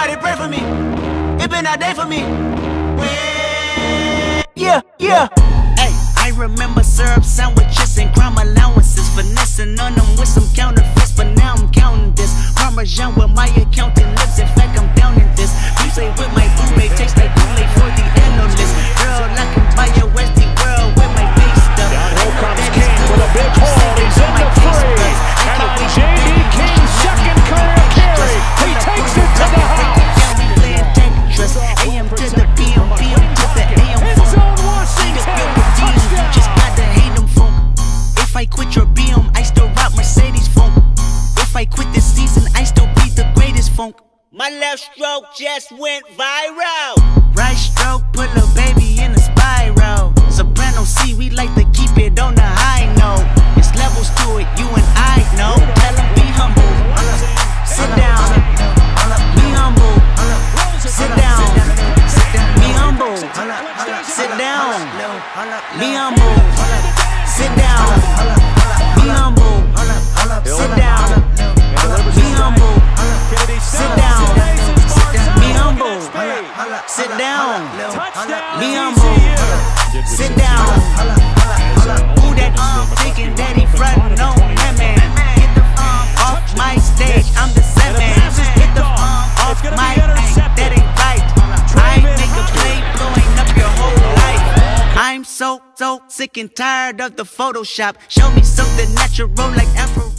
Somebody pray for me. It been a day for me. Yeah, yeah. Hey, I remember syrup sandwiches and crime allowances. Finessing on them with some counterfeits, but now I'm counting this. Parmesan with my accountant lips. In fact, I'm down in this. You say with my My left stroke just went viral. Right stroke put a baby in a spiral. Soprano C, we like to keep it on the high note. It's levels to it, you and I know. Tell 'em be humble. Sit down. Be humble. Sit down. Be humble. Sit down. Be humble. Sit down. Be humble. Sit down. Be humble. Sit down. Who that um thinking that he frontin' on that man? Get the um off my stage. I'm the set man. Get the um off my ay, that ain't right. I make a play blowing up your whole life. I'm so so sick and tired of the Photoshop. Show me something natural like Afro.